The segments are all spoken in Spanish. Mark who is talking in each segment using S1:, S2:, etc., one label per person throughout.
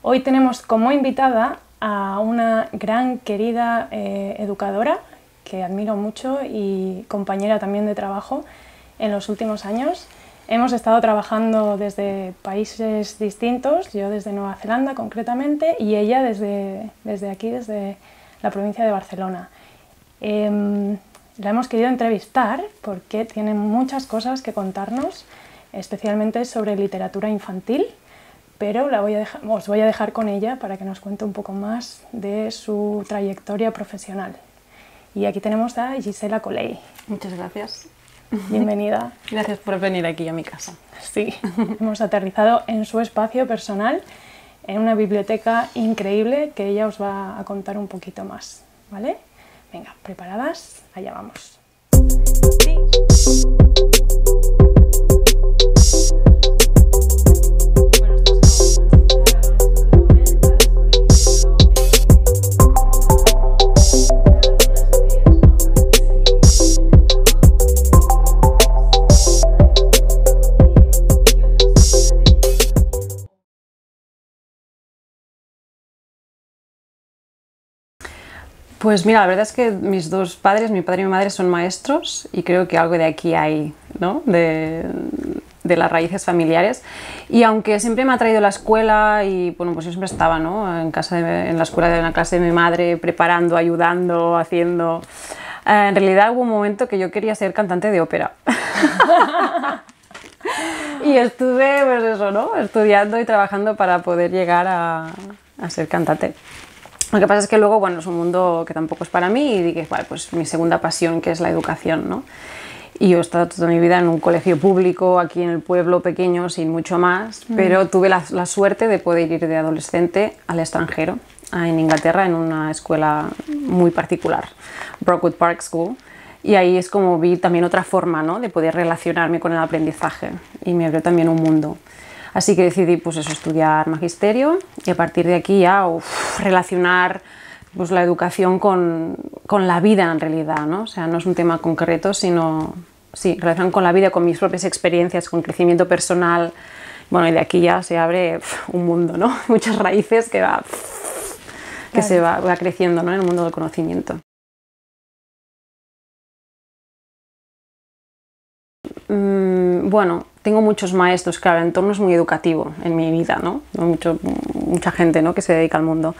S1: Hoy tenemos como invitada a una gran querida eh, educadora que admiro mucho y compañera también de trabajo en los últimos años. Hemos estado trabajando desde países distintos, yo desde Nueva Zelanda concretamente y ella desde, desde aquí, desde la provincia de Barcelona. Em, la hemos querido entrevistar porque tiene muchas cosas que contarnos, especialmente sobre literatura infantil, pero la voy a dejar, os voy a dejar con ella para que nos cuente un poco más de su trayectoria profesional. Y aquí tenemos a Gisela Coley.
S2: Muchas gracias.
S1: Bienvenida.
S2: Gracias por venir aquí a mi casa.
S1: Sí, hemos aterrizado en su espacio personal, en una biblioteca increíble que ella os va a contar un poquito más. ¿Vale? Venga, ¿preparadas? Allá vamos.
S2: Pues mira, la verdad es que mis dos padres, mi padre y mi madre, son maestros y creo que algo de aquí hay, ¿no? De, las raíces familiares. Y aunque siempre me ha traído la escuela y bueno, pues yo siempre estaba ¿no? en, casa en la escuela de la clase de mi madre, preparando, ayudando, haciendo. Eh, en realidad hubo un momento que yo quería ser cantante de ópera. y estuve, pues eso, ¿no? Estudiando y trabajando para poder llegar a ser cantante. Lo que pasa es que luego, bueno, es un mundo que tampoco es para mí y dije, vale, pues mi segunda pasión que es la educación, ¿no? Y yo he estado toda mi vida en un colegio público aquí en el pueblo pequeño, sin mucho más, pero tuve la, la, suerte de poder ir de adolescente al extranjero, en Inglaterra, en una escuela muy particular, Brockwood Park School. Y ahí es como vi también otra forma ¿no? de poder relacionarme con el aprendizaje y me abrió también un mundo. Así que decidí pues eso, estudiar magisterio y a partir de aquí ya uf, relacionar pues, la educación con, con, la vida en realidad, ¿no? O sea, no es un tema concreto, sino sí, relacionar con la vida, con mis propias experiencias, con crecimiento personal. Bueno, y de aquí ya se abre uf, un mundo, ¿no? Muchas raíces que va, que claro. se va, va creciendo ¿no? en el mundo del conocimiento. Mm, bueno, tengo muchos maestros, claro, el entorno es muy educativo en mi vida, ¿no? Mucho, mucha gente ¿no? que se dedica al mundo.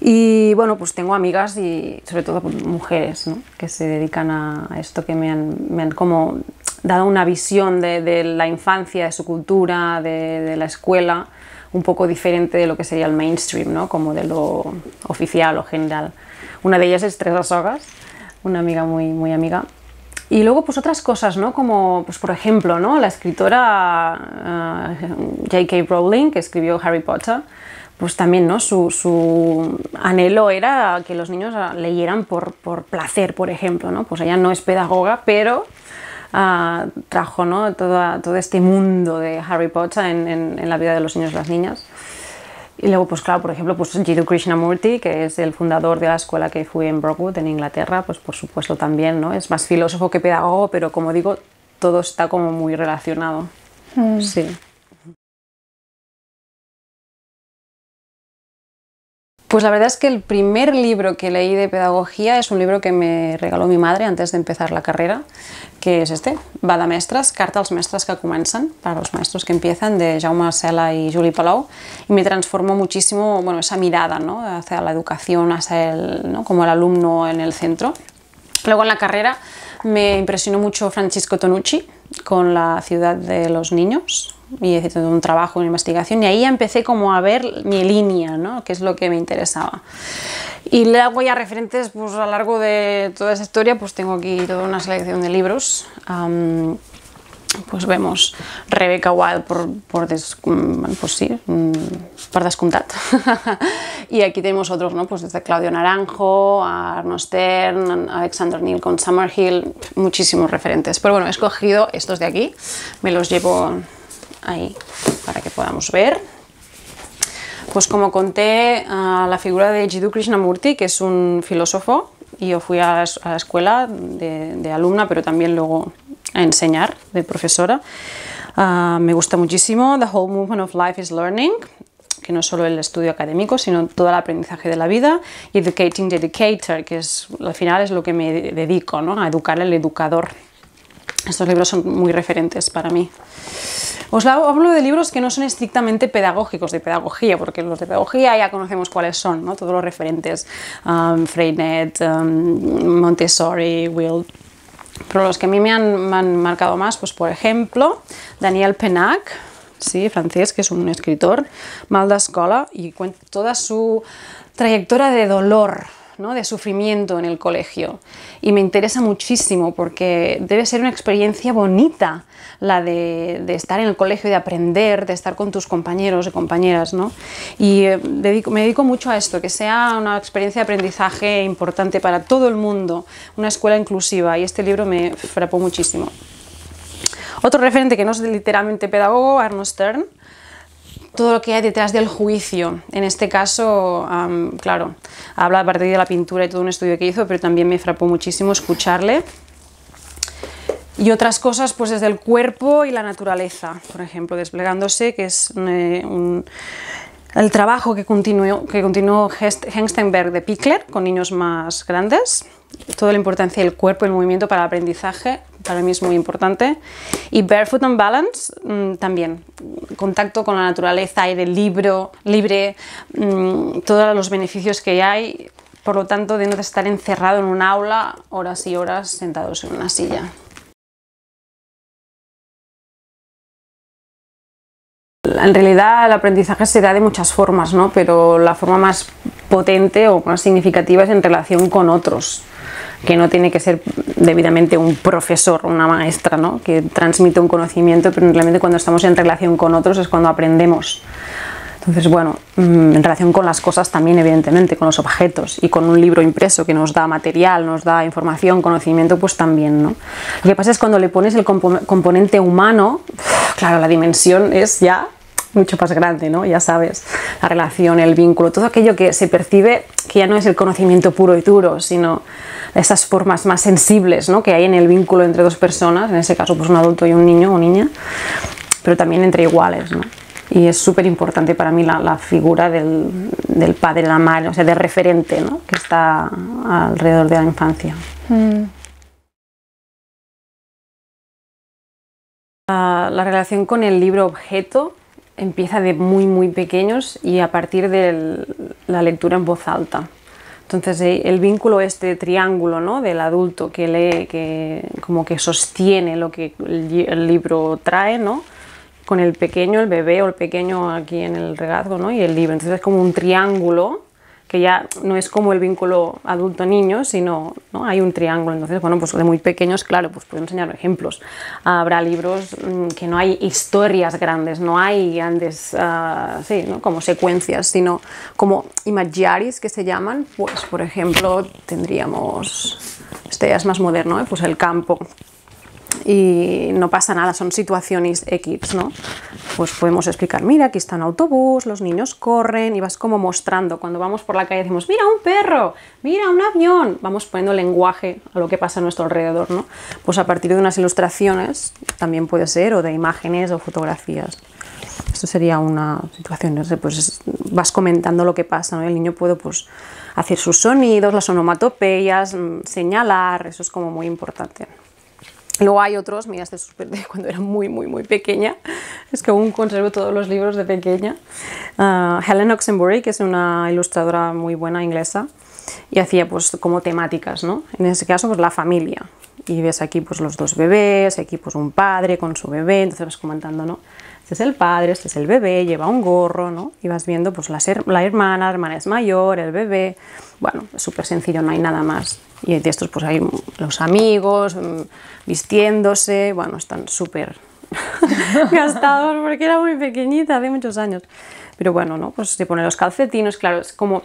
S2: Y bueno, pues tengo amigas y sobre todo mujeres ¿no? que se dedican a esto, que me han, como dado una visión de, de, la infancia, de su cultura, de, de, la escuela, un poco diferente de lo que sería el mainstream, ¿no? como de lo oficial o general. Una de ellas es Teresa Sogas, una amiga muy, muy amiga, y luego, pues otras cosas, ¿no? Como, pues por ejemplo, ¿no? La escritora uh, J.K. Rowling, que escribió Harry Potter, pues también, ¿no? Su, su, anhelo era que los niños leyeran por, por, placer, por ejemplo, ¿no? Pues ella no es pedagoga, pero uh, trajo, ¿no? Todo, todo, este mundo de Harry Potter en, en la vida de los niños y las niñas. Y luego, pues claro, por ejemplo, pues Jiddu Krishnamurti, que es el fundador de la escuela que fui en Brockwood, en Inglaterra, pues por supuesto también, ¿no? Es más filósofo que pedagogo, pero como digo, todo está como muy relacionado. Mm. Sí. Pues la verdad es que el primer libro que leí de pedagogía es un libro que me regaló mi madre antes de empezar la carrera, que es este, Va de mestres, carta als mestres que comencen, para los maestros que empiezan, de Jaume Sela y Juli Palou, y me transformó muchísimo bueno, esa mirada ¿no? hacia la educación, hacia el, ¿no? como el alumno en el centro. Luego en la carrera me impresionó mucho Francisco Tonucci con la ciudad de los niños, y hice un trabajo, una investigación y ahí empecé como a ver mi línea, ¿no? que es lo que me interesaba. Y luego ya referentes pues, a lo largo de toda esa historia, pues tengo aquí toda una selección de libros. Um, pues vemos Rebecca Wild por, por, des, pues sí, y aquí tenemos otros, ¿no? Pues desde Claudio Naranjo, a Arno Stern, a Alexander Neal con Summerhill, muchísimos referentes. Pero bueno, he escogido estos de aquí, me los llevo ahí para que podamos ver. Pues como conté, uh, la figura de Jiddu Krishnamurti, que es un filósofo, y yo fui a, a la escuela de, de, alumna, pero también luego a enseñar de profesora. Uh, me gusta muchísimo The Whole Movement of Life is Learning, que no es solo el estudio académico, sino todo el aprendizaje de la vida, y Educating the Educator, que es, al final es lo que me dedico, ¿no? a educar al educador. Estos libros son muy referentes para mí. Os hablo de libros que no son estrictamente pedagógicos, de pedagogía, porque los de pedagogía ya conocemos cuáles son, ¿no? todos los referentes, um, Freinet, um, Montessori, Will. Pero los que a mí me han, han marcado más, pues por ejemplo, Daniel Penac, sí, francés, que es un escritor, mal d'escola, y cuenta toda su trayectoria de dolor, de sufrimiento en el colegio. Y me interesa muchísimo porque debe ser una experiencia bonita la de, estar en el colegio, de aprender, de estar con tus compañeros y compañeras. ¿no? Y eh, me dedico mucho a esto, que sea una experiencia de aprendizaje importante para todo el mundo, una escuela inclusiva. Y este libro me frapó muchísimo. Otro referente que no es literalmente pedagogo, Arno Stern, todo lo que hay detrás del juicio. En este caso, claro, habla a partir de la pintura y todo un estudio que hizo, pero también me frapó muchísimo escucharle. Y otras cosas, pues desde el cuerpo y la naturaleza, por ejemplo, desplegándose, que es eh, un, el trabajo que continuó, que continuó Hengstenberg de Pickler con niños más grandes, toda la importancia del cuerpo y el movimiento para el aprendizaje, para mí es muy importante. Y Barefoot and Balance mmm, también, contacto con la naturaleza, aire libro, libre, mmm, todos los beneficios que hay, por lo tanto, de no estar encerrado en un aula horas y horas sentados en una silla. En realidad el aprendizaje se da de muchas formas, ¿no? pero la forma más potente o más significativa es en relación con otros que no tiene que ser debidamente un profesor, una maestra, ¿no? que transmite un conocimiento, pero realmente cuando estamos en relación con otros es cuando aprendemos. Entonces, bueno, mm, en relación con las cosas también, evidentemente, con los objetos y con un libro impreso que nos da material, nos da información, conocimiento, pues también, ¿no? Lo que pasa es cuando le pones el componente humano, claro, la dimensión es ya mucho más grande, ¿no? Ya sabes, la relación, el vínculo, todo aquello que se percibe que ya no es el conocimiento puro y duro, sino esas formas más sensibles, ¿no? Que hay en el vínculo entre dos personas, en ese caso pues un adulto y un niño o niña, pero también entre iguales, ¿no? Y es súper importante para mí la, la figura del, del, padre, la madre, o sea, del referente, ¿no? Que está alrededor de la infancia. Mm. La, la relación con el libro objeto empieza de muy muy pequeños y a partir de la lectura en voz alta. Entonces eh, el vínculo este triángulo ¿no? del adulto que lee, que como que sostiene lo que el libro trae, ¿no? con el pequeño, el bebé o el pequeño aquí en el regazgo ¿no? y el libro. Entonces es como un triángulo que ya no es como el vínculo adulto-niño, sino ¿no? hay un triángulo. Entonces, bueno, pues de muy pequeños, claro, pues puedo enseñar ejemplos. Habrá libros mm, que no hay historias grandes, no hay grandes, uh, ¿no? como secuencias, sino como imagiaris que se llaman. Pues, por ejemplo, tendríamos, este ya es más moderno, ¿eh? pues el campo y no pasa nada, son situaciones X, ¿no? Pues podemos explicar, mira, aquí está un autobús, los niños corren y vas como mostrando. Cuando vamos por la calle decimos, mira un perro, mira un avión, vamos poniendo lenguaje a lo que pasa a nuestro alrededor, ¿no? Pues a partir de unas ilustraciones también puede ser, o de imágenes o fotografías. Esto sería una situación, no sé, pues vas comentando lo que pasa, ¿no? El niño puede pues hacer sus sonidos, las onomatopeyas, mm, señalar, eso es como muy importante. Luego hay otros, mira, este es de cuando era muy, muy, muy pequeña. Es que aún conservo todos los libros de pequeña. Uh, Helen Oxenbury, que es una ilustradora muy buena inglesa, y hacía pues como temáticas, ¿no? En ese caso, pues la familia. Y ves aquí pues los dos bebés, aquí pues un padre con su bebé, entonces vas comentando, ¿no? Este es el padre, este es el bebé, lleva un gorro, ¿no? Y vas viendo pues la, la hermana, la hermana es mayor, el bebé. Bueno, es súper sencillo, no hay nada más. Y de estos pues hay los amigos mm, vistiéndose, bueno, están súper gastados porque era muy pequeñita, hace muchos años. Pero bueno, ¿no? Pues se pone los calcetines, claro, es como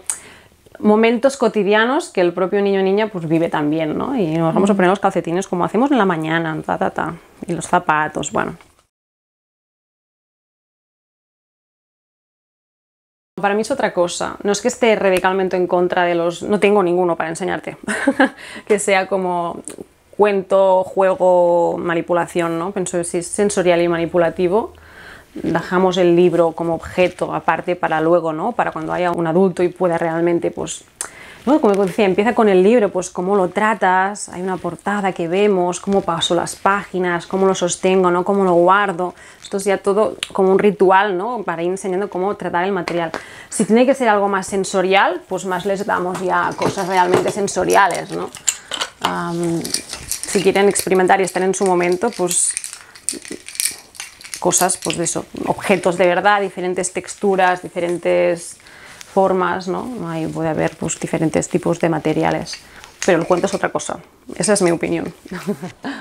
S2: momentos cotidianos que el propio niño o niña pues vive también, ¿no? Y nos vamos a poner los calcetines como hacemos en la mañana, ta, ta, ta, y los zapatos, bueno. Para mí es otra cosa. No es que esté radicalmente en contra de los... No tengo ninguno para enseñarte. que sea como cuento, juego, manipulación, ¿no? Pienso que si es sensorial y manipulativo, dejamos el libro como objeto aparte para luego, ¿no? Para cuando haya un adulto y pueda realmente, pues, como decía, empieza con el libro, pues cómo lo tratas, hay una portada que vemos, cómo paso las páginas, cómo lo sostengo, ¿no? Cómo lo guardo. Esto es ya todo como un ritual, ¿no? Para ir enseñando cómo tratar el material. Si tiene que ser algo más sensorial, pues más les damos ya cosas realmente sensoriales, ¿no? si quieren experimentar y estar en su momento, pues cosas, pues de eso, objetos de verdad, diferentes texturas, diferentes formas, ¿no? Ahí puede haber pues, diferentes tipos de materiales. Pero el cuento es otra cosa. Esa es mi opinión.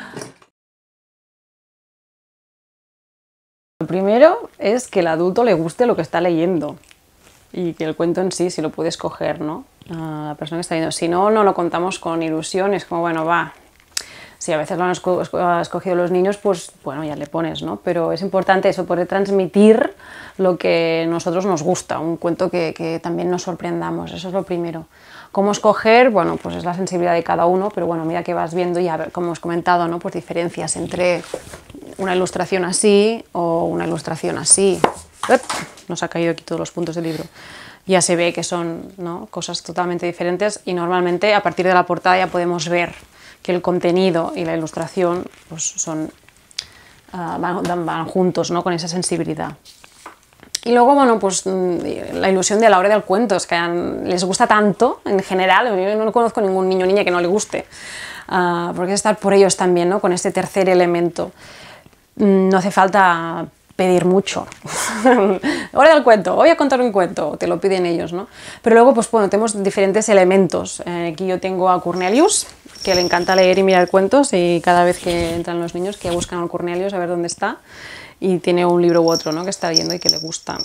S2: Lo primero es que el adulto le guste lo que está leyendo y que el cuento en sí, si lo puede escoger, ¿no? A la persona que está leyendo. Si no, no lo contamos con ilusiones, como bueno, va, si a veces lo han escogido los niños, pues bueno, ya le pones, ¿no? Pero es importante eso, poder transmitir lo que nosotros nos gusta, un cuento que, también nos sorprendamos, eso es lo primero. ¿Cómo escoger? Bueno, pues es la sensibilidad de cada uno, pero bueno, mira que vas viendo ya, como hemos comentado, ¿no? Pues diferencias entre una ilustración así o una ilustración así. Nos ha caído aquí todos los puntos del libro. Ya se ve que son ¿no? cosas totalmente diferentes y normalmente a partir de la portada ya podemos ver que el contenido y la ilustración pues, son, ah, van, juntos ¿no? con esa sensibilidad. Y luego, bueno, pues mm, la ilusión de la hora del cuento, es que les gusta tanto en general, yo no conozco ningún niño o niña que no le guste, uh, porque es estar por ellos también, ¿no? con este tercer elemento. Mm, no hace falta pedir mucho. Hora del cuento, voy a contar un cuento, te lo piden ellos, ¿no? Pero luego, pues bueno, tenemos diferentes elementos. Eh, aquí yo tengo a Cornelius, que le encanta leer y mirar cuentos y cada vez que entran los niños que buscan al Cornelius a ver dónde está y tiene un libro u otro ¿no? que está viendo y que le gusta.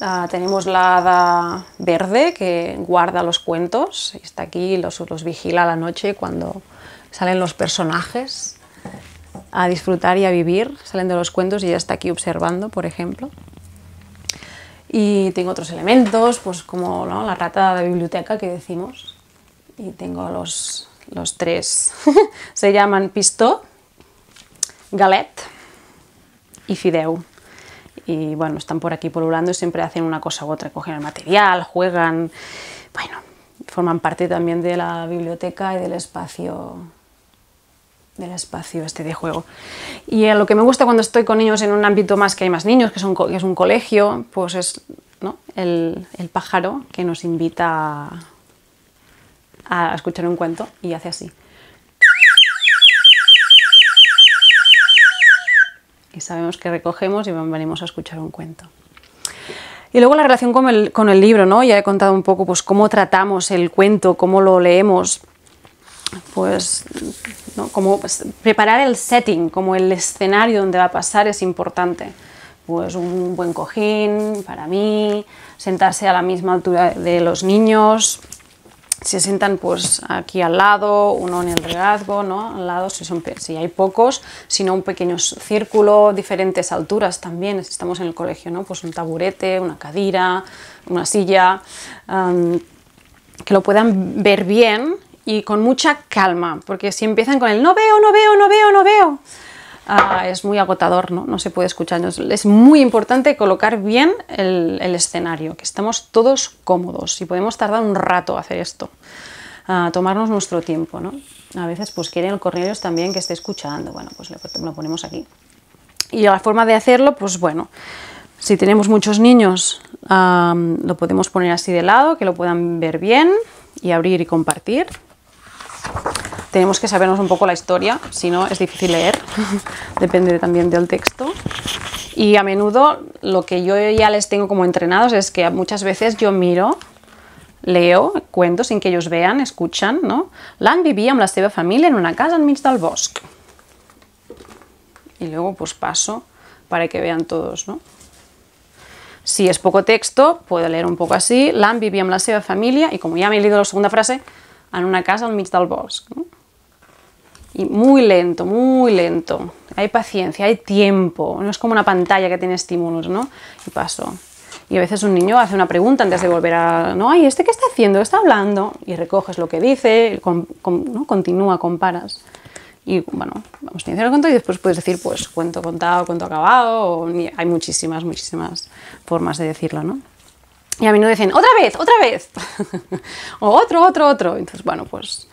S2: Ah, tenemos la hada verde que guarda los cuentos, está aquí, los, los vigila a la noche cuando salen los personajes a disfrutar y a vivir, salen de los cuentos y ella está aquí observando, por ejemplo. Y tengo otros elementos, pues como la rata de biblioteca que decimos. Y tengo los, los tres se llaman Pistó, Galet y Fideu. Y bueno, están por aquí polulando y siempre hacen una cosa u otra, cogen el material, juegan, bueno, forman parte también de la biblioteca y del espacio del espacio este de juego. Y lo que me gusta cuando estoy con niños en un ámbito más que hay más niños, que, son, que es un colegio, pues es el, el pájaro que nos invita a escuchar un cuento y hace así. Y sabemos que recogemos y venimos a escuchar un cuento. Y luego la relación con el, con el libro, ¿no? Ya he contado un poco pues, cómo tratamos el cuento, cómo lo leemos. Pues, como pues, preparar el setting, como el escenario donde va a pasar es importante. Pues un buen cojín para mí, sentarse a la misma altura de los niños, se sientan pues aquí al lado, uno en el regazgo, ¿no? Al lado si hay pocos, sino un pequeño círculo, diferentes alturas también, si estamos en el colegio, ¿no? Pues un taburete, una cadira, una silla, que lo puedan ver bien y con mucha calma, porque si empiezan con el no veo, no veo, no veo, no veo, Ah, es muy agotador, ¿no? no se puede escuchar. Es muy importante colocar bien el, escenario, que estemos todos cómodos y podemos tardar un rato hacer esto, a tomarnos nuestro tiempo. ¿no? A veces pues quieren el Cornelius también que esté escuchando, bueno, pues lo ponemos aquí. Y la forma de hacerlo, pues bueno, si tenemos muchos niños, lo podemos poner así de lado, que lo puedan ver bien y abrir y compartir tenemos que sabernos un poco la historia, si no es difícil leer, depende también del texto. Y a menudo lo que yo ya les tengo como entrenados es que muchas veces yo miro, leo, cuento sin que ellos vean, escuchan, no? L'Anne vivia amb la seva família en una casa enmig del. Y luego pues paso para que vean todos, ¿no? Si es poco texto, puedo leer un poco así. L'Anne vivia amb la seva família, y como ya me he leído la segunda frase, en una casa al mig del bosc. ¿no? Y muy lento, muy lento. Hay paciencia, hay tiempo. No es como una pantalla que tiene estímulos, ¿no? Y paso. Y a veces un niño hace una pregunta antes de volver a... No, ay, ¿este qué está haciendo? ¿Está hablando? Y recoges lo que dice, ¿no? continúa, comparas. Y bueno, vamos a iniciar el cuento y después puedes decir, pues, cuento contado, cuento acabado, o hay muchísimas, muchísimas formas de decirlo, ¿no? Y a menudo dicen, otra vez, otra vez, o otro, otro, otro. Entonces, bueno, pues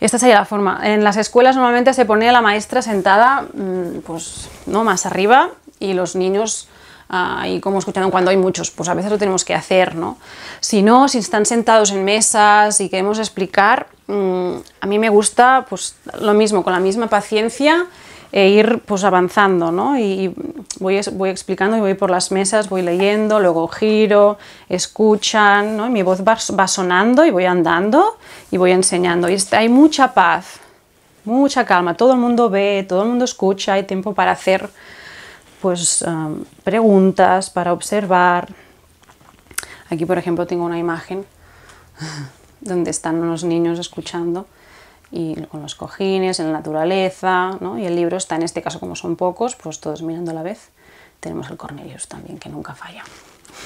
S2: esta sería la forma. En las escuelas normalmente se pone la maestra sentada, mm, pues, ¿no? Más arriba y los niños ahí como escuchando cuando hay muchos, pues a veces lo tenemos que hacer, ¿no? Si no, si están sentados en mesas y queremos explicar, mm, a mí me gusta pues lo mismo, con la misma paciencia e ir pues avanzando, ¿no? Y voy, voy explicando y voy por las mesas, voy leyendo, luego giro, escuchan, ¿no? Y mi voz va, va sonando y voy andando y voy enseñando. Y hay mucha paz, mucha calma, todo el mundo ve, todo el mundo escucha, hay tiempo para hacer pues um, preguntas, para observar. Aquí, por ejemplo, tengo una imagen donde están unos niños escuchando y con los cojines, en la naturaleza, ¿no? y el libro está en este caso como son pocos, pues todos mirando a la vez. Tenemos el Cornelius también, que nunca falla.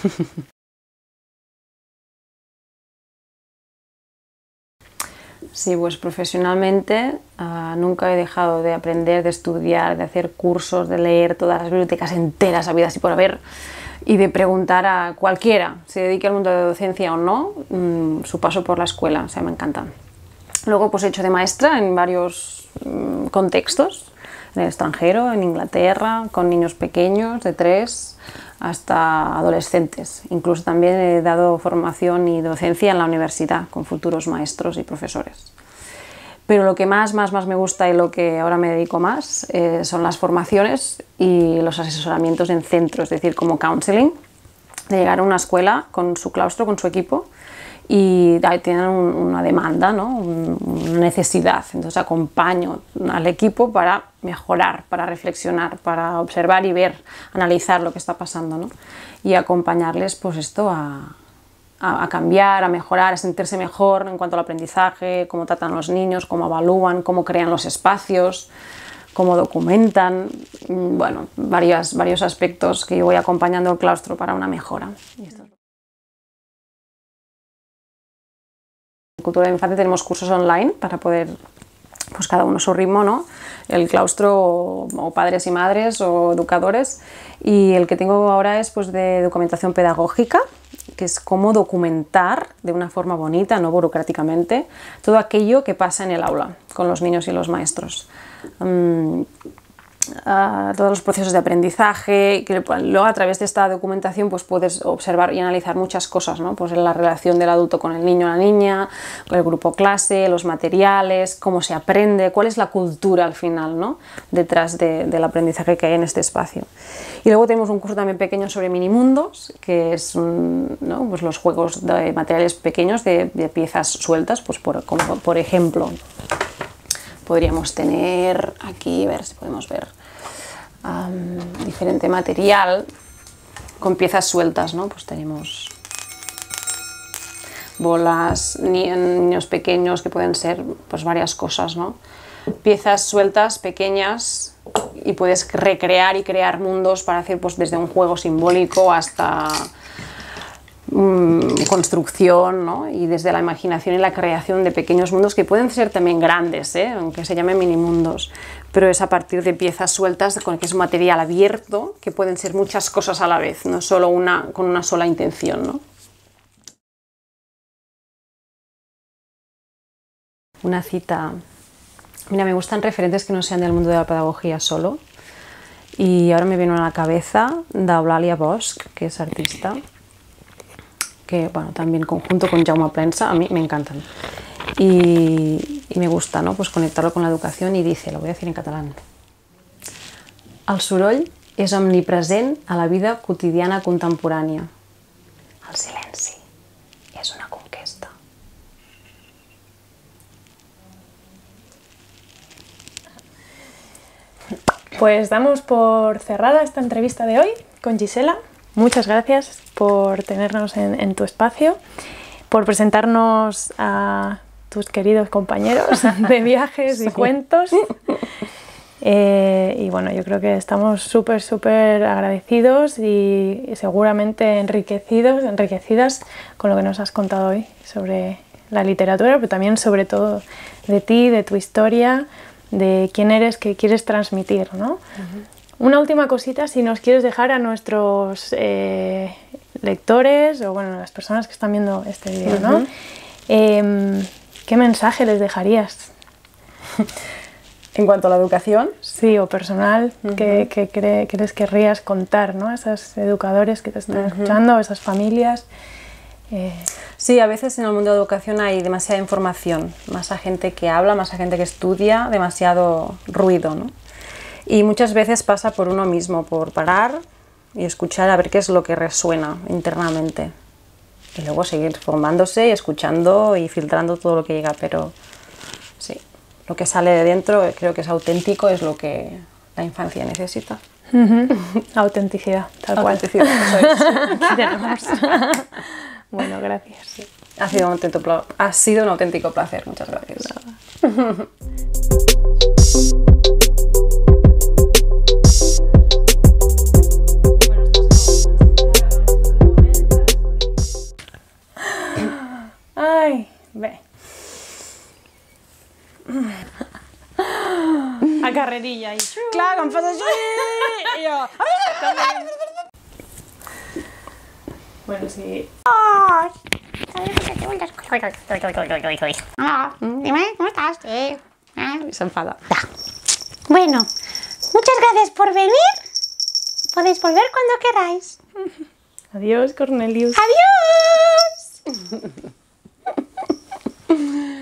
S2: Sí, pues profesionalmente ah, nunca he dejado de aprender, de estudiar, de hacer cursos, de leer todas las bibliotecas enteras habidas y por haber y de preguntar a cualquiera, se dedique al mundo de docencia o no, mm, su paso por la escuela, o sea, me encanta. Luego pues he hecho de maestra en varios mm, contextos, en el extranjero, en Inglaterra, con niños pequeños de tres hasta adolescentes. Incluso también he dado formación y docencia en la universidad con futuros maestros y profesores. Pero lo que más, más, más me gusta y lo que ahora me dedico más eh, son las formaciones y los asesoramientos en centros, es decir, como counseling, de llegar a una escuela con su claustro, con su equipo y tienen una demanda, ¿no? una necesidad. Entonces acompaño al equipo para mejorar, para reflexionar, para observar y ver, analizar lo que está pasando ¿no? y acompañarles pues esto a, a, cambiar, a mejorar, a sentirse mejor en cuanto al aprendizaje, cómo tratan a los niños, cómo evalúan, cómo crean los espacios, cómo documentan, mm, bueno, varios, varios aspectos que yo voy acompañando al claustro para una mejora. Cultura de Infancia tenemos cursos online para poder, pues cada uno su ritmo, ¿no? El claustro o, padres y madres o educadores. Y el que tengo ahora es pues de documentación pedagógica, que es cómo documentar de una forma bonita, no burocráticamente, todo aquello que pasa en el aula con los niños y los maestros. Todos los procesos de aprendizaje, que luego a través de esta documentación pues puedes observar y analizar muchas cosas, ¿no? pues la relación del adulto con el niño o la niña, el grupo clase, los materiales, cómo se aprende, cuál es la cultura al final ¿no? detrás del aprendizaje que hay en este espacio. Y luego tenemos un curso también pequeño sobre minimundos, que es ¿no? pues los juegos de materiales pequeños de, piezas sueltas, pues por, como, por ejemplo podríamos tener aquí, a ver si podemos ver, diferente material con piezas sueltas, ¿no? Pues tenemos bolas, niños pequeños que pueden ser pues varias cosas, ¿no? Piezas sueltas, pequeñas y puedes recrear y crear mundos para hacer pues desde un juego simbólico hasta Mm, construcción ¿no? y desde la imaginación y la creación de pequeños mundos que pueden ser también grandes, ¿eh? aunque se llamen mini mundos, pero es a partir de piezas sueltas con que es un material abierto que pueden ser muchas cosas a la vez, no solo una con una sola intención. ¿no? Una cita. Mira, me gustan referentes que no sean del mundo de la pedagogía solo. Y ahora me viene a la cabeza Daulalia Bosch, que es artista, que bueno, también conjunto con Jaume Plensa, a mí me encantan. Y, y me gusta ¿no? pues conectarlo con la educación y dice, lo voy a decir en catalán, el soroll és omnipresent a la vida quotidiana contemporània. El silenci és una conquesta.
S1: Pues damos por cerrada esta entrevista de hoy con Gisela. Muchas gracias por tenernos en, tu espacio, por presentarnos a tus queridos compañeros de viajes y cuentos. Eh, y bueno, yo creo que estamos súper, súper agradecidos y seguramente enriquecidos, enriquecidas con lo que nos has contado hoy sobre la literatura, pero también sobre todo de ti, de tu historia, de quién eres, que quieres transmitir, ¿no? Una última cosita, si nos quieres dejar a nuestros eh, lectores o bueno, las personas que están viendo este vídeo, ¿no? ¿Qué mensaje les dejarías?
S2: En cuanto a la educación.
S1: Sí, o personal, que, que, les querrías contar, ¿no? A esos educadores que te están escuchando, a esas familias.
S2: Eh, sí, a veces en el mundo de la educación hay demasiada información, más gente que habla, más gente que estudia, demasiado ruido, ¿no? Y muchas veces pasa por uno mismo, por parar y escuchar a ver qué es lo que resuena internamente. Y luego seguir formándose y escuchando y filtrando todo lo que llega, pero sí, lo que sale de dentro creo que es auténtico, es lo que la infancia necesita.
S1: Autenticidad, tal
S2: Autenticidad,
S1: cual. bueno, gracias.
S2: Ha sido, un ha sido un auténtico placer, muchas gracias.
S1: Carrerilla i...
S2: Clar, quan fas així... I jo...
S1: Bueno, sí.
S3: Dime, ¿cómo estás? Sí.
S2: Se enfada.
S3: Bueno, muchas gracias por venir. Podéis volver cuando queráis.
S1: Adiós, Cornelius.
S3: Adiós.